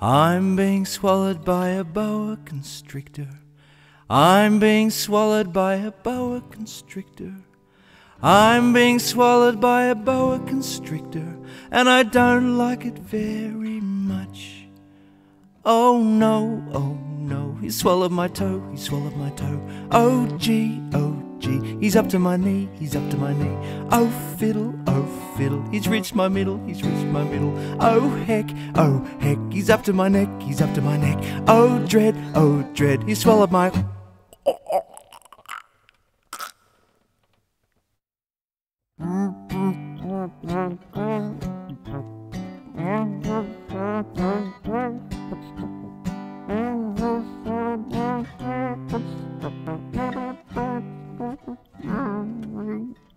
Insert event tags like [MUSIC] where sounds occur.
I'm being swallowed by a boa constrictor. I'm being swallowed by a boa constrictor. I'm being swallowed by a boa constrictor, and I don't like it very much. Oh no, oh no, he swallowed my toe, he swallowed my toe. Oh gee, oh gee, he's up to my knee, he's up to my knee. Oh fiddle, oh fiddle, he's reached my middle, he's reached my middle. Oh heck, oh heck, he's up to my neck, he's up to my neck. Oh dread, oh dread, he swallowed my. [LAUGHS]